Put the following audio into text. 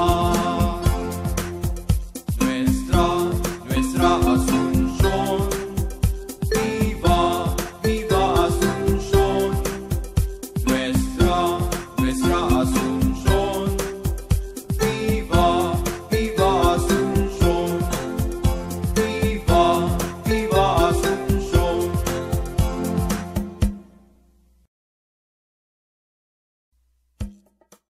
Oh.